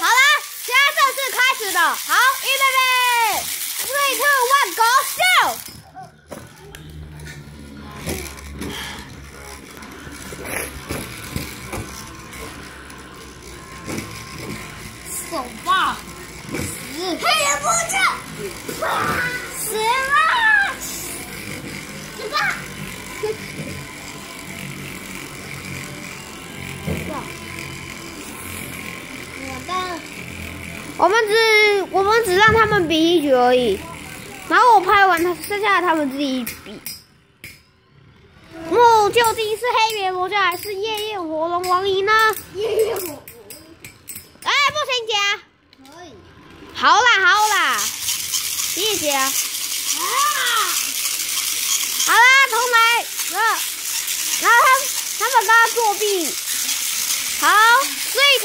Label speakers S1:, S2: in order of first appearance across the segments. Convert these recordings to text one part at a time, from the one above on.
S1: 好啦，现在正式开始的，好，预备备，瑞特万国秀。
S2: 走吧，
S1: 死！黑人魔杖，死啦！死吧！我们只我们只让他们比一局而已，然后我拍完，他剩下的他们自己比。木究竟是黑猿魔教还是夜夜火龙王赢呢？
S2: 夜夜火。
S1: 哎，不行，
S2: 姐。可以。
S1: 好啦，好啦，谢谢啊。
S2: 啊！
S1: 好啦，重来。然后，然后他他们刚刚作弊。好，所以特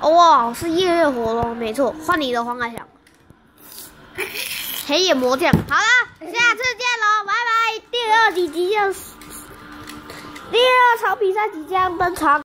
S1: 哇，是夜月火龙，没错，换你的黄海翔，黑夜魔将，好了，下次见喽，拜拜。第二集即将，第二场比赛即将登场。